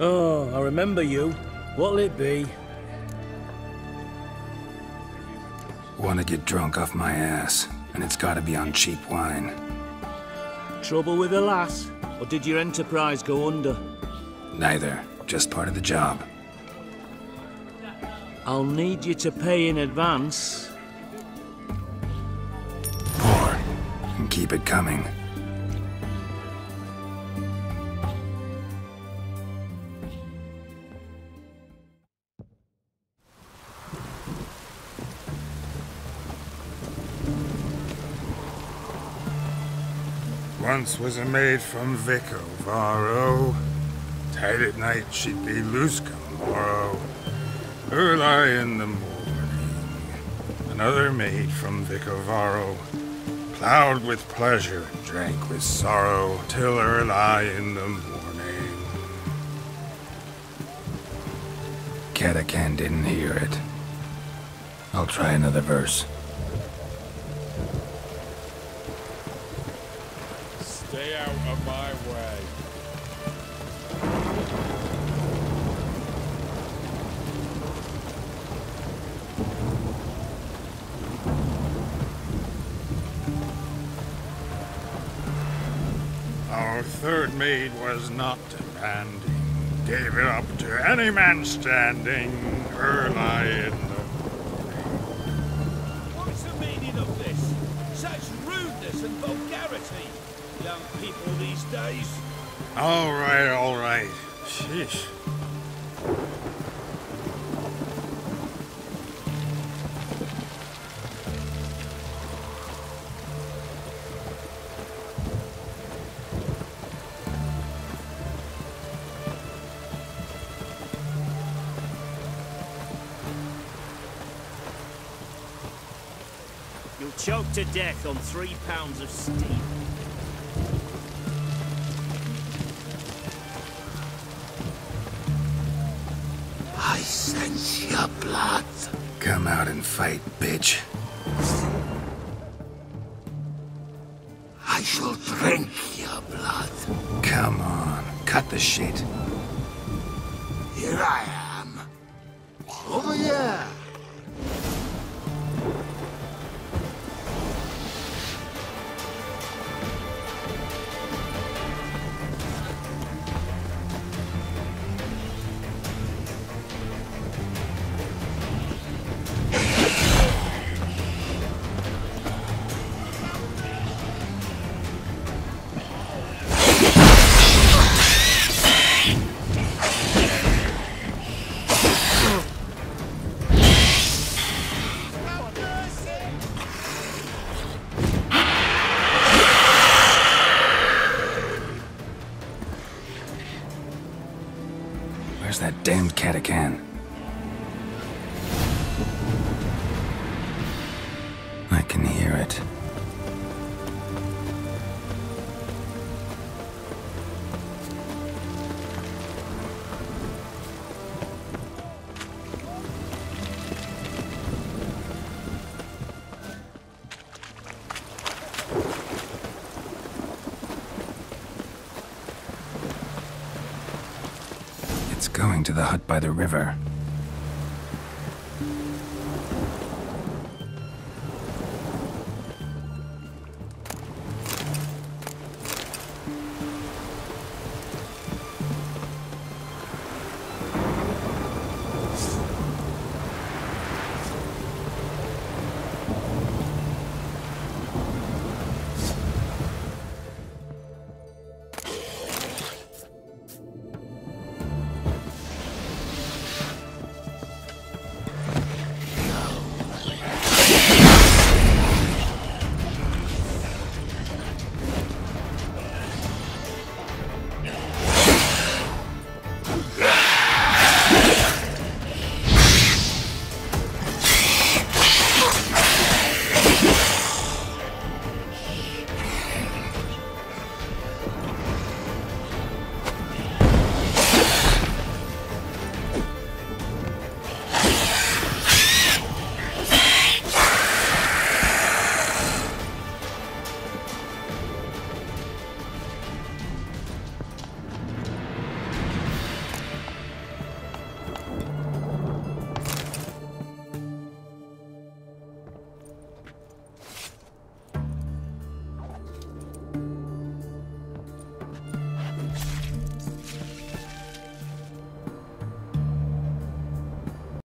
Oh, I remember you. What'll it be? Want to get drunk off my ass, and it's gotta be on cheap wine. Trouble with the lass? Or did your enterprise go under? Neither, just part of the job. I'll need you to pay in advance. Pour, and keep it coming. Once was a maid from Vico, Varro. Tight at night she'd be loose come morrow. Early in the morning. Another maid from Vicovaro. Plowed with pleasure, drank with sorrow, till early in the morning. Katakan didn't hear it. I'll try another verse. Stay out of my way. Our third maid was not demanding. Gave it up to any man standing, early in the What's the meaning of this? Such rudeness and vulgarity. Young people these days. All right, all right. Sheesh. You'll choke to death on three pounds of steam. I sense your blood. Come out and fight, bitch. I shall drink your blood. Come on, cut the shit. Damned Katakan? going to the hut by the river.